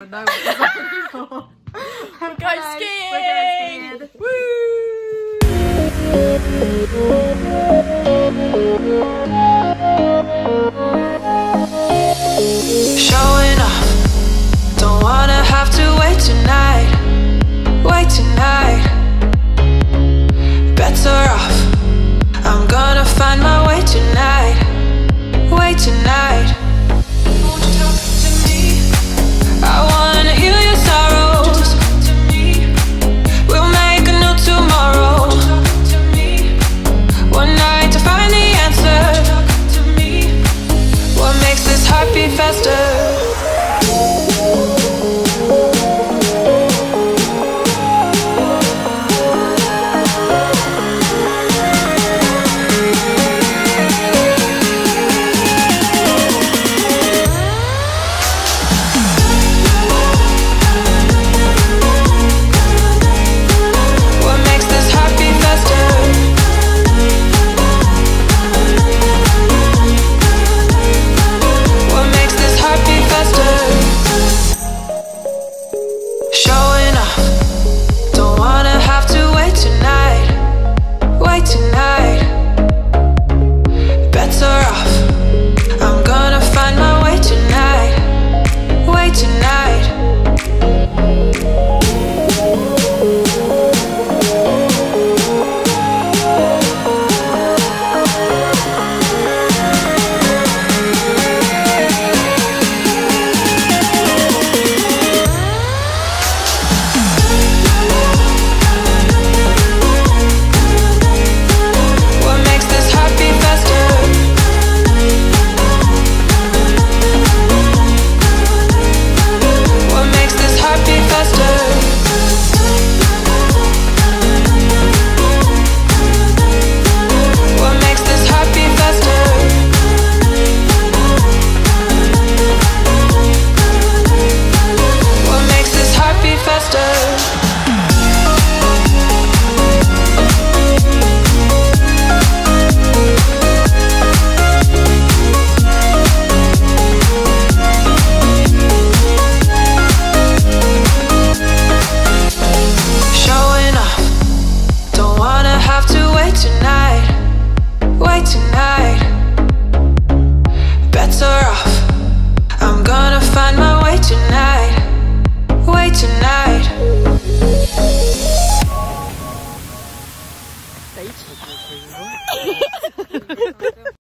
No, We're going skiing! We're going skiing! Woo! 肥丑的鬼。